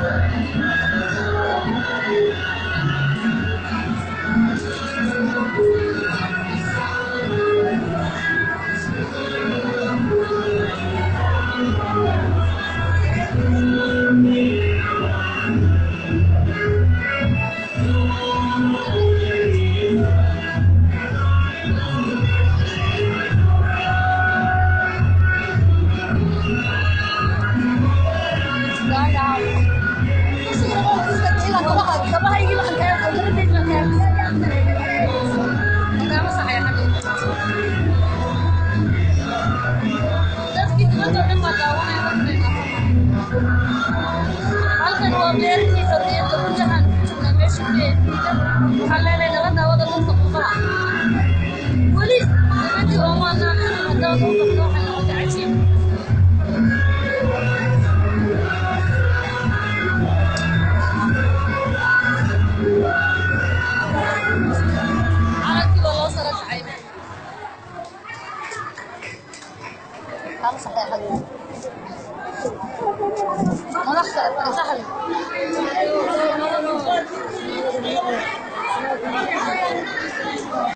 みんな。Halkan waa beertii xorriyadda gudahan joogna meesha kuleediida waxaa leenahay nala daawada dadka qurbaha weli dibadii oomaana haddaba u qabto waxay noqotay cajiib calankii baa loo C'est ça, ça.